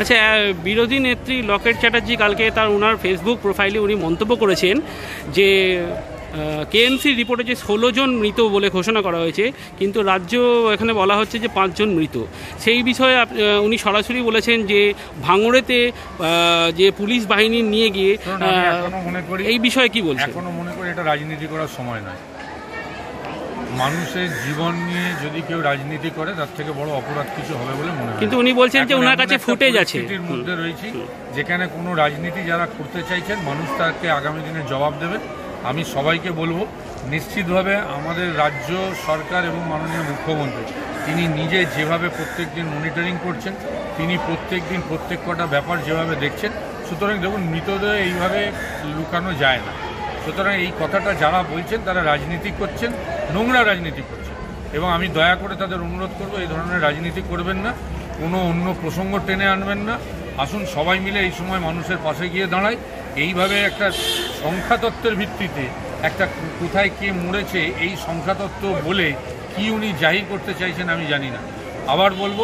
আচ্ছা বিরোধী নেত্রী লকেট চ্যাটার্জি কালকে তার ওনার ফেসবুক প্রোফাইলে উনি মন্তব্য করেছেন যে কেএমসি রিপোর্টে যে ষোলো জন মৃত বলে ঘোষণা করা হয়েছে কিন্তু রাজ্য এখানে বলা হচ্ছে যে পাঁচজন মৃত। সেই বিষয়ে উনি সরাসরি বলেছেন যে ভাঙড়েতে যে পুলিশ বাহিনী নিয়ে গিয়ে এই বিষয়ে কি বলছেন? এখনও মনে করি এটা রাজনীতি করার সময় নয়। মানুষের জীবন নিয়ে যদি কেউ রাজনীতি করে তার থেকে বড় অপরাধ কিছু হবে বলে মনে হয় কিন্তু উনি বলছেন যে ওনার কাছে ফুটেজ আছে। মধ্যে রয়েছি যেখানে কোনো রাজনীতি যারা করতে চাইছেন মানুষ তাকে আগামী দিনে জবাব দেবে। আমি সবাইকে বলব নিশ্চিতভাবে আমাদের রাজ্য সরকার এবং মাননীয় মুখ্যমন্ত্রী তিনি নিজে যেভাবে প্রত্যেক দিন মনিটরিং করছেন তিনি প্রত্যেক দিন প্রত্যেক কটা ব্যাপার যেভাবে দেখছেন সুতরাং দেখুন মৃতদেহ এইভাবে লুকানো যায় না। সুতরাং এই কথাটা যারা বলছেন তারা রাজনীতি করছেন নোংরা রাজনীতি করছে। এবং আমি দয়া করে তাদের অনুরোধ করব, এই ধরনের রাজনীতি করবেন না, কোনো অন্য প্রসঙ্গ টেনে আনবেন না। আসুন সবাই মিলে এই সময় মানুষের পাশে গিয়ে দাঁড়াই। এইভাবে একটা সংখ্যাতত্ত্বের ভিত্তিতে একটা কোথায় কে মরেছে, এই সংখ্যাতত্ত্ব বলে কি উনি জাহির করতে চাইছেন আমি জানি না। আবার বলব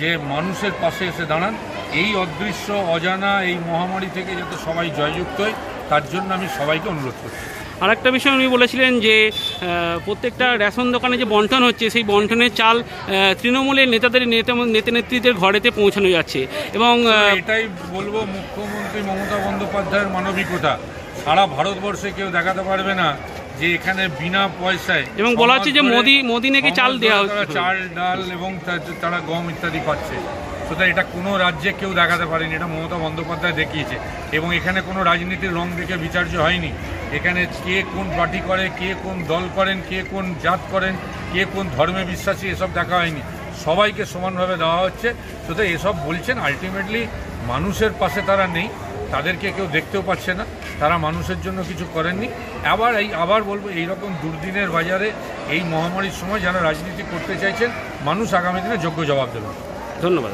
যে মানুষের পাশে এসে দাঁড়ান। এই অদৃশ্য, অজানা এই মহামারী থেকে যাতে সবাই জয়যুক্ত হয়, তার জন্য আমি সবাইকে অনুরোধ করছি। আর একটা বিষয় উনি বলেছিলেন যে প্রত্যেকটা রেশন দোকানে যে বন্টন হচ্ছে সেই বন্টনের চাল তৃণমূলের নেতাদের নেতা নেতা নেত্রীদের ঘরেতে পৌঁছানো যাচ্ছে এবং এটাই বলব মুখ্যমন্ত্রী মমতা বন্দ্যোপাধ্যায়ের মানবিকতা। সারা ভারতবর্ষে কেউ দেখাতে পারবে না যে এখানে বিনা পয়সায় এবং বলা হচ্ছে যে মোদি মোদি নাকি চাল দেওয়া হচ্ছে। চাল ডাল এবং তারা গম ইত্যাদি পাচ্ছে সুতরাং এটা কোনো রাজ্যে কেউ দেখাতে পারেনি এটা মমতা বন্দ্যোপাধ্যায় দেখিয়েছে। এবং এখানে কোনো রাজনীতির রং দেখে বিচার্য হয়নি। এখানে কে কোন পার্টি করে, কে কোন দল করেন, কে কোন জাত করেন, কে কোন ধর্মে বিশ্বাসী, এসব দেখা হয়নি। সবাইকে সমানভাবে দেওয়া হচ্ছে। সুতরাং এসব বলছেন আলটিমেটলি মানুষের পাশে তারা নেই, তাদেরকে কেউ দেখতেও পাচ্ছে না, তারা মানুষের জন্য কিছু করেননি। আবার এই, আবার বলব এই রকম দুর্দিনের বাজারে, এই মহামারীর সময় যারা রাজনীতি করতে চাইছেন, মানুষ আগামী দিনে যোগ্য জবাব দেবেন। ধন্যবাদ।